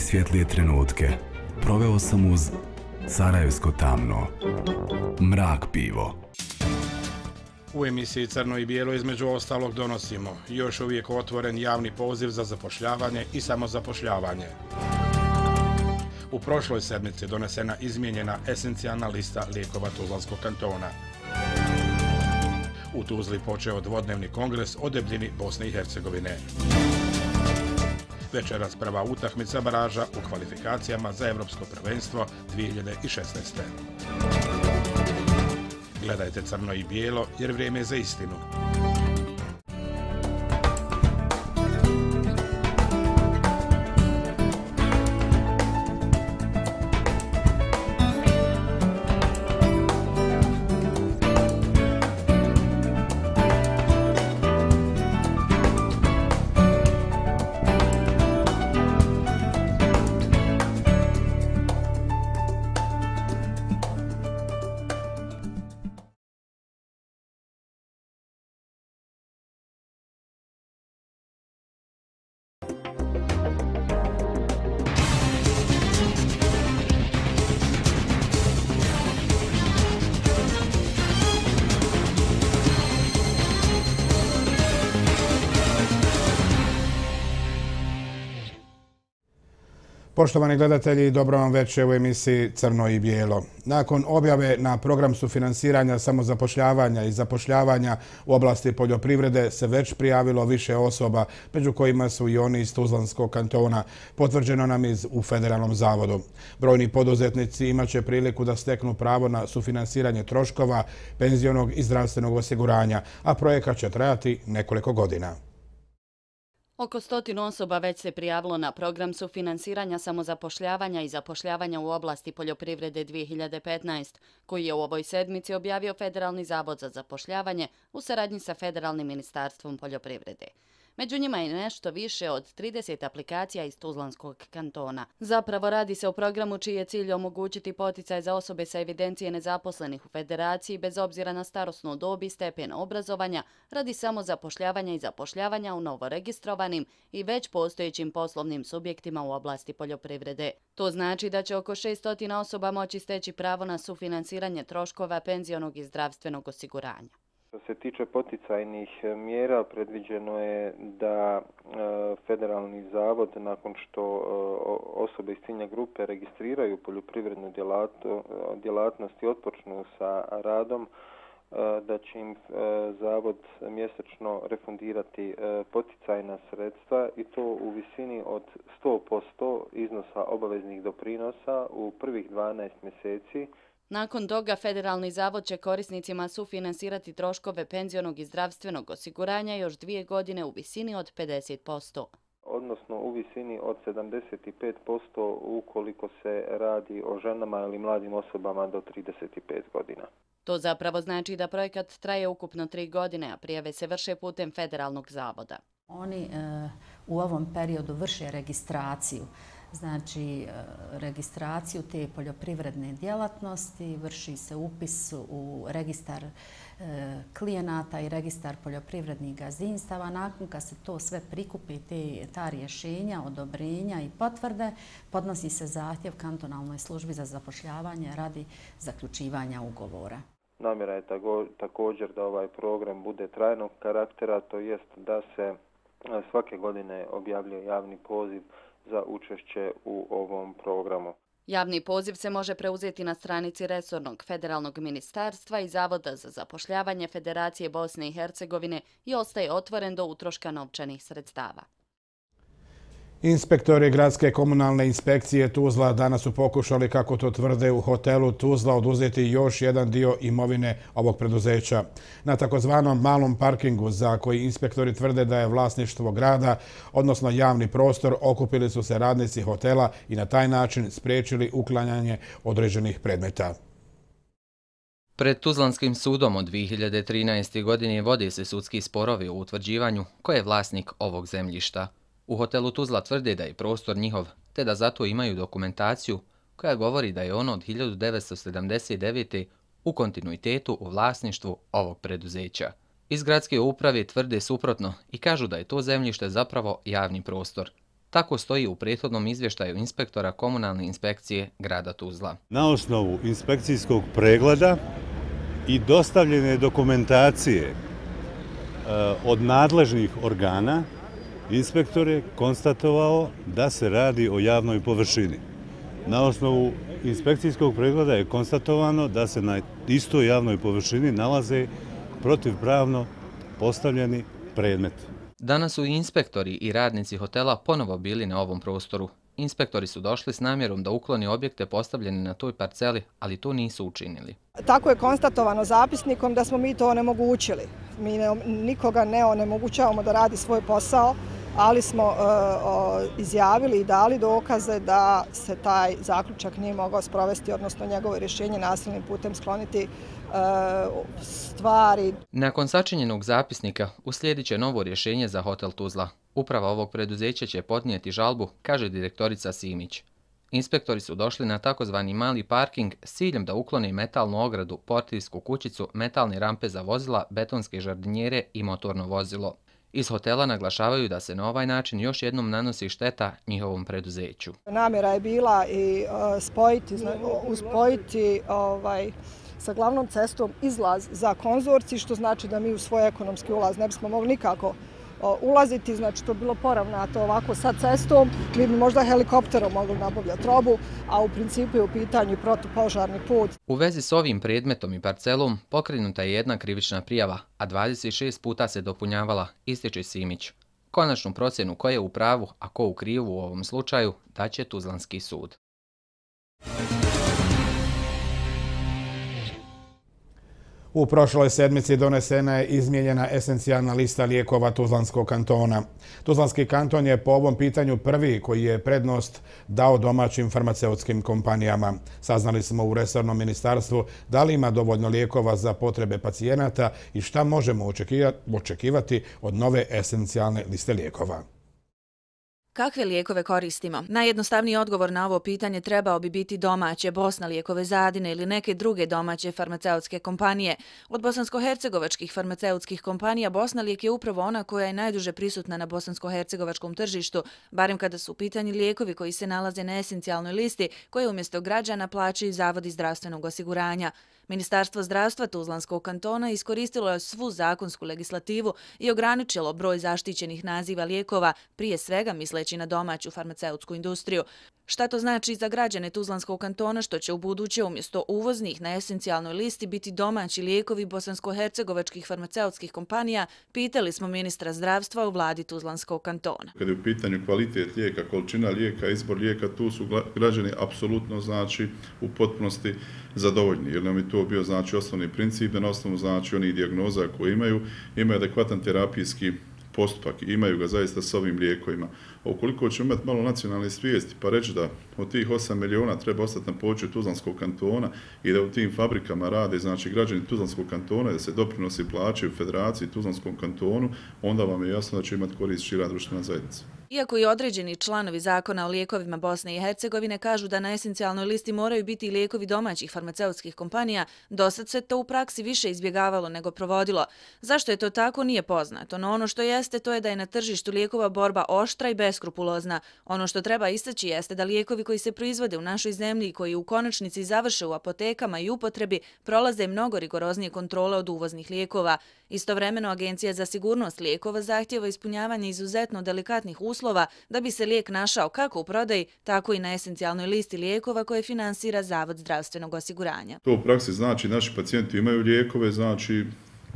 najsvjetlije trenutke proveo sam uz Sarajevsko tamno. Mrak pivo. U emisiji Crno i Bijelo između ostalog donosimo još uvijek otvoren javni poziv za zapošljavanje i samozapošljavanje. U prošloj sedmici donesena izmijenjena esencijalna lista lijekova Tuzlanskog kantona. U Tuzli počeo dvodnevni kongres o debljini Bosne i Hercegovine. Večeras prva utakmica baraža u kvalifikacijama za Evropsko prvenstvo 2016. Gledajte crno i bijelo jer vrijeme je za istinu. Poštovani gledatelji, dobro vam večer u emisiji Crno i Bijelo. Nakon objave na program sufinansiranja samozapošljavanja i zapošljavanja u oblasti poljoprivrede se već prijavilo više osoba, među kojima su i oni iz Tuzlanskog kantona, potvrđeno nam iz u Federalnom zavodu. Brojni poduzetnici imaće priliku da steknu pravo na sufinansiranje troškova, penzionog i zdravstvenog osiguranja, a projekat će trajati nekoliko godina. Oko stotinu osoba već se prijavilo na program sufinansiranja samozapošljavanja i zapošljavanja u oblasti poljoprivrede 2015, koji je u ovoj sedmici objavio Federalni zavod za zapošljavanje u saradnji sa Federalnim ministarstvom poljoprivrede. Među njima je nešto više od 30 aplikacija iz Tuzlanskog kantona. Zapravo radi se o programu čiji je cilj omogućiti poticaj za osobe sa evidencije nezaposlenih u federaciji bez obzira na starostnu dobi i stepen obrazovanja radi samo zapošljavanja i zapošljavanja u novoregistrovanim i već postojećim poslovnim subjektima u oblasti poljoprivrede. To znači da će oko 600 osoba moći steći pravo na sufinansiranje troškova penzionog i zdravstvenog osiguranja. Što se tiče poticajnih e, mjera, predviđeno je da e, federalni zavod, nakon što e, osobe iz ciljne grupe registriraju poljoprivrednu djelatnost i otpočnu sa radom, da će im zavod mjesečno refundirati poticajna sredstva i to u visini od 100% iznosa obaveznih doprinosa u prvih 12 mjeseci Nakon toga, Federalni zavod će korisnicima sufinansirati troškove penzionog i zdravstvenog osiguranja još dvije godine u visini od 50%. Odnosno u visini od 75% ukoliko se radi o ženama ili mladim osobama do 35 godina. To zapravo znači da projekat traje ukupno tri godine, a prijave se vrše putem Federalnog zavoda. Oni e, u ovom periodu vrše registraciju znači e, registraciju te poljoprivredne djelatnosti, vrši se upis u registar e, klijenata i registar poljoprivrednih gazdinstava. Nakon kad se to sve prikupi, te, ta rješenja, odobrenja i potvrde, podnosi se zahtjev kantonalnoj službi za zapošljavanje radi zaključivanja ugovora. Namjera je također da ovaj program bude trajnog karaktera, to jest da se e, svake godine objavljuje javni poziv za učešće u ovom programu. Javni poziv se može preuzeti na stranici Resornog federalnog ministarstva i Zavoda za zapošljavanje Federacije Bosne i Hercegovine i ostaje otvoren do utroška novčanih sredstava. Inspektori gradske komunalne inspekcije Tuzla danas su pokušali, kako to tvrde, u hotelu Tuzla oduzeti još jedan dio imovine ovog preduzeća. Na takozvanom malom parkingu za koji inspektori tvrde da je vlasništvo grada, odnosno javni prostor, okupili su se radnici hotela i na taj način spriječili uklanjanje određenih predmeta. Pred Tuzlanskim sudom od 2013. godine vodi se sudski sporovi u utvrđivanju ko je vlasnik ovog zemljišta. U hotelu Tuzla tvrde da je prostor njihov, te da zato imaju dokumentaciju koja govori da je ono od 1979. u kontinuitetu u vlasništvu ovog preduzeća. Iz gradske uprave tvrde suprotno i kažu da je to zemljište zapravo javni prostor. Tako stoji u prethodnom izvještaju inspektora komunalne inspekcije grada Tuzla. Na osnovu inspekcijskog pregleda i dostavljene dokumentacije e, od nadležnih organa, inspektor je konstatovao da se radi o javnoj površini. Na osnovu inspekcijskog pregleda je konstatovano da se na istoj javnoj površini nalaze protivpravno postavljeni predmeti. Danas su inspektori i radnici hotela ponovo bili na ovom prostoru. Inspektori su došli s namjerom da ukloni objekte postavljene na toj parceli, ali to nisu učinili. Tako je konstatovano zapisnikom da smo mi to onemogućili. Mi nikoga ne onemogućavamo da radi svoj posao, ali smo e, izjavili i dali dokaze da se taj zaključak nije mogao sprovesti, odnosno njegovo rješenje nasilnim putem skloniti e, stvari. Nakon sačinjenog zapisnika uslijedit će novo rješenje za hotel Tuzla. Uprava ovog preduzeća će podnijeti žalbu, kaže direktorica Simić. Inspektori su došli na takozvani mali parking s ciljem da ukloni metalnu ogradu, portirsku kućicu, metalne rampe za vozila, betonske žardinjere i motorno vozilo. Iz hotela naglašavaju da se na ovaj način još jednom nanosi šteta njihovom preduzeću. Namjera je bila i e, spojiti, uspojiti ovaj, sa glavnom cestom izlaz za konzorci, što znači da mi u svoj ekonomski ulaz ne bismo mogli nikako ulaziti, znači to bilo poravnato ovako sa cestom, mi bi možda helikopterom mogli nabavljati robu, a u principu je u pitanju protupožarni put. U vezi s ovim predmetom i parcelom pokrenuta je jedna krivična prijava, a 26 puta se dopunjavala, ističe Simić. Konačnu procjenu ko je u pravu, a ko u krivu u ovom slučaju, daće Tuzlanski sud. U prošloj sedmici donesena je izmijenjena esencijalna lista lijekova Tuzlanskog kantona. Tuzlanski kanton je po ovom pitanju prvi koji je prednost dao domaćim farmaceutskim kompanijama. Saznali smo u Resornom ministarstvu da li ima dovoljno lijekova za potrebe pacijenata i šta možemo očekivati od nove esencijalne liste lijekova. Kakve lijekove koristimo? Najjednostavniji odgovor na ovo pitanje trebao bi biti domaće Bosna lijekove zadine ili neke druge domaće farmaceutske kompanije. Od bosansko-hercegovačkih farmaceutskih kompanija Bosna lijek je upravo ona koja je najduže prisutna na bosansko-hercegovačkom tržištu, barem kada su u pitanju lijekovi koji se nalaze na esencijalnoj listi koje umjesto građana plaćaju Zavodi zdravstvenog osiguranja. Ministarstvo zdravstva Tuzlanskog kantona iskoristilo je svu zakonsku legislativu i ograničilo broj zaštićenih naziva lijekova, prije svega misleći na domaću farmaceutsku industriju. Šta to znači za građane Tuzlanskog kantona što će u buduće umjesto uvoznih na esencijalnoj listi biti domaći lijekovi bosansko-hercegovačkih farmaceutskih kompanija, pitali smo ministra zdravstva u vladi Tuzlanskog kantona. Kada je u pitanju kvalitet lijeka, količina lijeka, izbor lijeka, tu su građani apsolutno znači u potpunosti zadovoljni. Jer nam je to bio znači osnovni princip da na osnovu znači onih dijagnoza koje imaju, imaju adekvatan terapijski postupak i imaju ga zaista s ovim lijekovima. Ukoliko ćemo imati malo nacionalne svijesti pa reći da od tih 8 miliona treba ostati na počet Tuzlanskog kantona i da u tim fabrikama rade znači građani Tuzlanskog kantona i da se doprinosi plaćaju federaciji Tuzlanskom kantonu, onda vam je jasno da će imati korist šira društvena zajednica. Iako i određeni članovi zakona o lijekovima Bosne i Hercegovine kažu da na esencijalnoj listi moraju biti lijekovi domaćih farmaceutskih kompanija, dosad se to u praksi više izbjegavalo nego provodilo. Zašto je to tako nije poznato, no ono što jeste to je da je na tržištu lijekova borba oštra i beskrupulozna. Ono što treba istaći jeste da lijekovi koji se proizvode u našoj zemlji i koji u konačnici završe u apotekama i upotrebi prolaze mnogo rigoroznije kontrole od uvoznih lijekova. Istovremeno, Agencija za sigurnost lijekova zahtjeva ispunjavanje izuzetno delikatnih uslova da bi se lijek našao kako u prodaji, tako i na esencijalnoj listi lijekova koje finansira Zavod zdravstvenog osiguranja. To u praksi znači naši pacijenti imaju lijekove, znači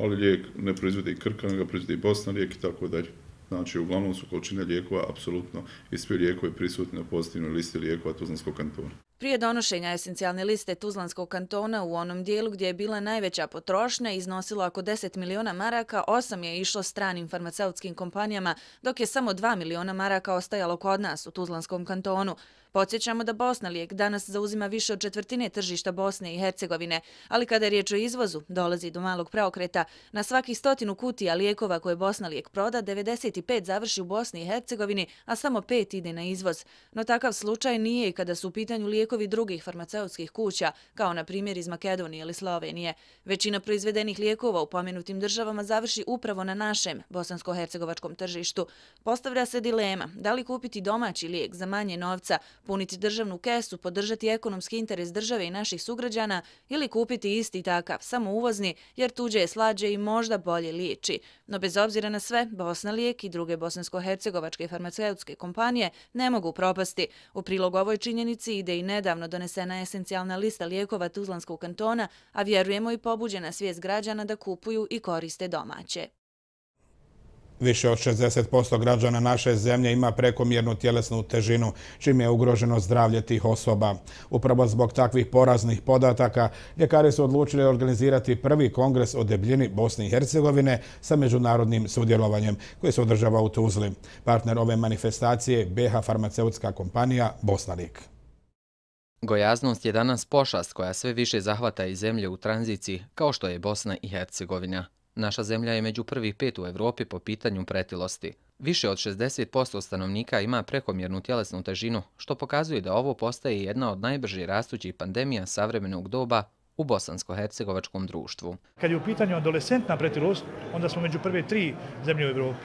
ali lijek ne proizvode i Krka, nego proizvode i Bosna lijek i tako dalje. Znači, uglavnom su količine lijekova apsolutno i svi lijekovi prisutni na pozitivnoj listi lijekova Tuzlanskog kantona. Prije donošenja esencijalne liste Tuzlanskog kantona u onom dijelu gdje je bila najveća potrošnja iznosilo oko 10 miliona maraka, 8 je išlo stranim farmaceutskim kompanijama, dok je samo 2 miliona maraka ostajalo kod nas u Tuzlanskom kantonu. Podsjećamo da Bosna lijek danas zauzima više od četvrtine tržišta Bosne i Hercegovine, ali kada je riječ o izvozu, dolazi do malog preokreta. Na svaki stotinu kutija lijekova koje Bosna lijek proda, 95 završi u Bosni i Hercegovini, a samo 5 ide na izvoz. No takav slučaj nije i kada su u pitanju lijekovi drugih farmaceutskih kuća, kao na primjer iz Makedonije ili Slovenije. Većina proizvedenih lijekova u pomenutim državama završi upravo na našem bosansko-hercegovačkom tržištu. Postavlja se dilema da li kupiti domaći lijek za manje novca, puniti državnu kesu, podržati ekonomski interes države i naših sugrađana ili kupiti isti takav, samo uvozni, jer tuđe je slađe i možda bolje liječi. No bez obzira na sve, Bosna lijek i druge bosansko-hercegovačke farmaceutske kompanije ne mogu propasti. U prilog ovoj činjenici ide i nedavno donesena esencijalna lista lijekova Tuzlanskog kantona, a vjerujemo i pobuđena svijest građana da kupuju i koriste domaće. Više od 60% građana naše zemlje ima prekomjernu tjelesnu težinu, čim je ugroženo zdravlje tih osoba. Upravo zbog takvih poraznih podataka, ljekari su odlučili organizirati prvi kongres o debljini Bosne i Hercegovine sa međunarodnim sudjelovanjem koji se održava u Tuzli. Partner ove manifestacije je BH farmaceutska kompanija Bosnalik. Gojaznost je danas pošast koja sve više zahvata i zemlje u tranziciji kao što je Bosna i Hercegovina. Naša zemlja je među prvih pet u Evropi po pitanju pretilosti. Više od 60% stanovnika ima prekomjernu tjelesnu težinu, što pokazuje da ovo postaje jedna od najbrže rastućih pandemija savremenog doba u bosansko-hercegovačkom društvu. Kad je u pitanju adolescentna pretilost, onda smo među prve tri zemlje u Evropi.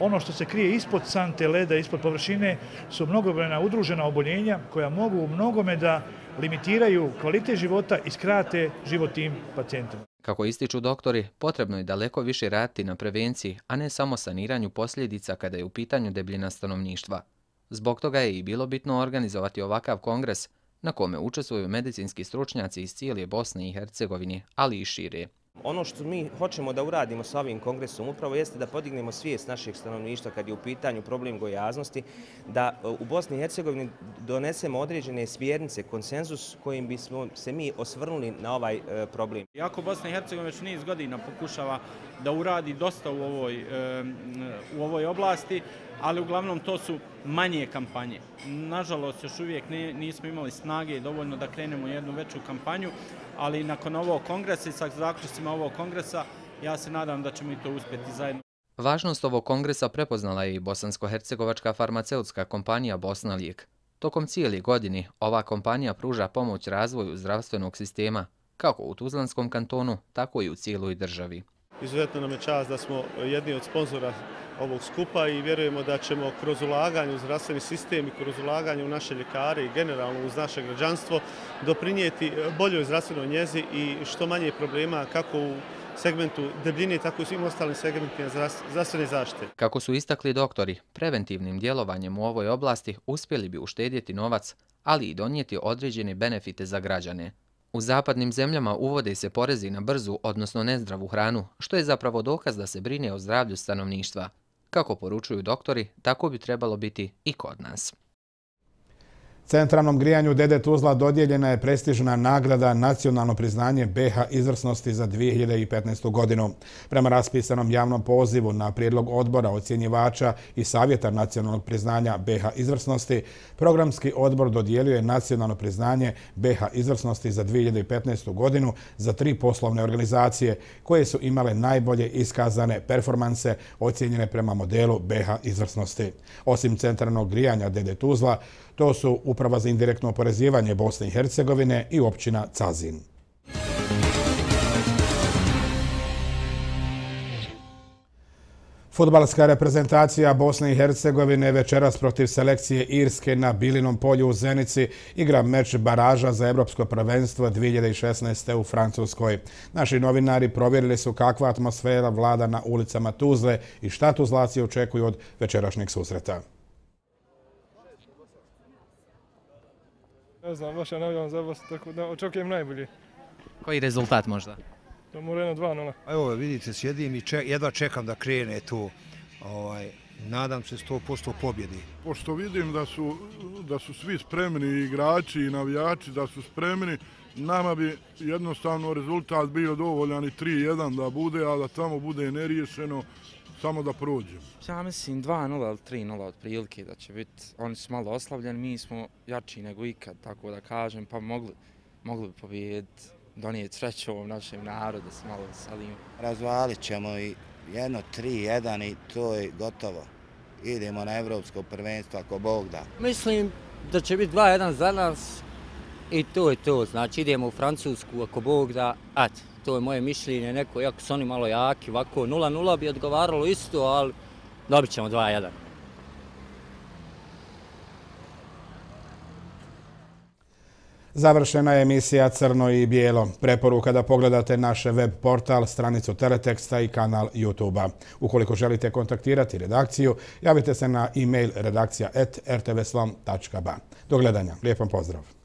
Ono što se krije ispod sante leda, ispod površine, su mnogobrojna udružena oboljenja koja mogu u mnogome da limitiraju kvalitet života i skrate život tim pacijentima. Kako ističu doktori, potrebno je daleko više raditi na prevenciji, a ne samo saniranju posljedica kada je u pitanju debljina stanovništva. Zbog toga je i bilo bitno organizovati ovakav kongres na kome učestvuju medicinski stručnjaci iz cijele Bosne i Hercegovine, ali i šire. Ono što mi hoćemo da uradimo sa ovim kongresom upravo jeste da podignemo svijest naših stanovništva kad je u pitanju problem gojaznosti, da e, u Bosni i Hercegovini donesemo određene smjernice, konsenzus kojim bismo se mi osvrnuli na ovaj e, problem. Iako Bosna i Hercegovina već niz godina pokušava da uradi dosta u ovoj, e, u ovoj oblasti, ali uglavnom to su manje kampanje. Nažalost, još uvijek nismo imali snage dovoljno da krenemo jednu veću kampanju, ali nakon ovog kongresa i sa zaključicima ovog kongresa, ja se nadam da ćemo i to uspjeti zajedno. Važnost ovog kongresa prepoznala je i bosansko-hercegovačka farmaceutska kompanija Bosna Lijek. Tokom cijeli godini ova kompanija pruža pomoć razvoju zdravstvenog sistema, kako u Tuzlanskom kantonu, tako i u cijeloj državi. Izuzetno nam je čast da smo jedni od sponzora ovog skupa i vjerujemo da ćemo kroz ulaganje u zdravstveni sistem i kroz ulaganje u naše ljekare i generalno uz naše građanstvo doprinijeti boljoj zdravstvenoj njezi i što manje problema kako u segmentu debljine, tako i svim ostalim segmentima zdravstvene zaštite. Kako su istakli doktori, preventivnim djelovanjem u ovoj oblasti uspjeli bi uštedjeti novac, ali i donijeti određene benefite za građane. U zapadnim zemljama uvode se porezi na brzu, odnosno nezdravu hranu, što je zapravo dokaz da se brine o zdravlju stanovništva. Kako poručuju doktori, tako bi trebalo biti i kod nas. Centralnom grijanju Dede Tuzla dodjeljena je prestižna nagrada Nacionalno priznanje BH izvrsnosti za 2015. godinu. Prema raspisanom javnom pozivu na prijedlog odbora ocjenjivača i savjeta nacionalnog priznanja BH izvrsnosti, programski odbor dodijelio je nacionalno priznanje BH izvrsnosti za 2015. godinu za tri poslovne organizacije koje su imale najbolje iskazane performanse ocjenjene prema modelu BH izvrsnosti. Osim centralnog grijanja Dede Tuzla, To su Uprava za indirektno oporezivanje Bosne i Hercegovine i općina Cazin. Futbalska reprezentacija Bosne i Hercegovine večeras protiv selekcije Irske na Bilinom polju u Zenici igra meč baraža za Evropsko prvenstvo 2016. u Francuskoj. Naši novinari provjerili su kakva atmosfera vlada na ulicama Tuzle i šta Tuzlaci očekuju od večerašnjeg susreta. Ne znam, baš ja navijam za vas, tako da očekujem najbolji. Koji rezultat možda? To mora jedno 2-0. Evo, vidite, sjedim i ček, jedva čekam da krene tu. Ovaj, nadam se 100% pobjedi. Pošto vidim da su, da su svi spremni, igrači i navijači, da su spremni, nama bi jednostavno rezultat bio dovoljan i 3-1 da bude, a da tamo bude neriješeno samo da prođem. Ja mislim 2-0 ili 3-0 od prilike da će biti, oni su malo oslavljeni, mi smo jači nego ikad, tako da kažem, pa mogli, mogli bi pobijediti, donijeti sreću ovom našem narodu, da se malo veselimo. Razvalit ćemo i jedno 3-1 i to je gotovo. Idemo na evropsko prvenstvo ako Bog da. Mislim da će biti 2-1 za nas, I to je to, znači idemo u Francusku ako Bog da, at, to je moje mišljenje, neko, jako su oni malo jaki, ovako 0-0 bi odgovaralo isto, ali dobit ćemo 2-1. Završena je emisija Crno i Bijelo. Preporuka da pogledate naše web portal, stranicu Teleteksta i kanal YouTube-a. Ukoliko želite kontaktirati redakciju, javite se na e-mail redakcija.rtvslam.ba. Do gledanja. Lijepom pozdrav.